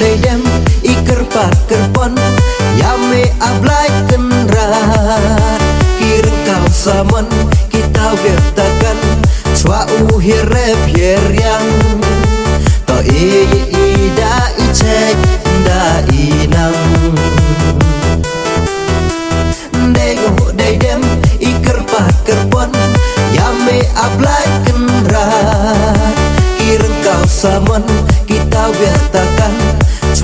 dedem iker i kerpat kerpon yame ablai kenrat kir kau samon kita wirtakan cua pier yang to i ida i cek da inang dego dedem dem i kerpat kerpon yame ablai kenrat kir kau samon kita wirtakan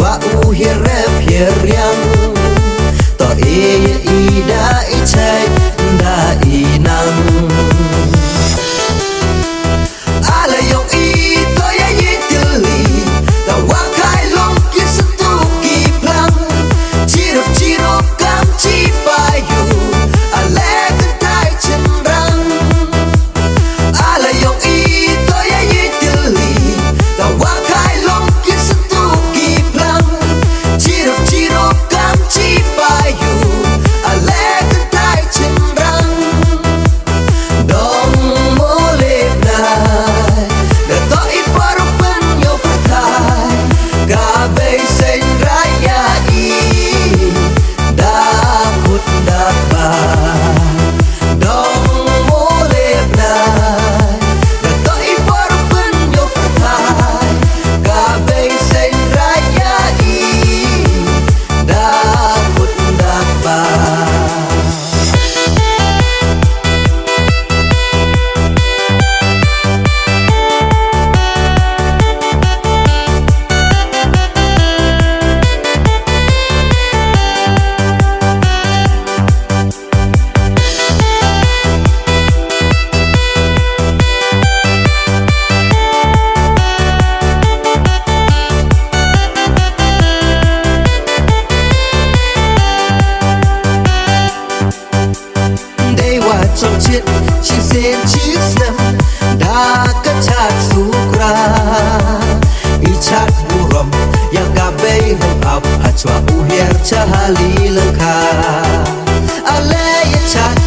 bertakan Chua uhire yang To i ida sông chiến chim sen chiếc xem đã cất chặt sukra i chặt buram yang gabe hom hiền à, achwa uher lăng langka ale chặt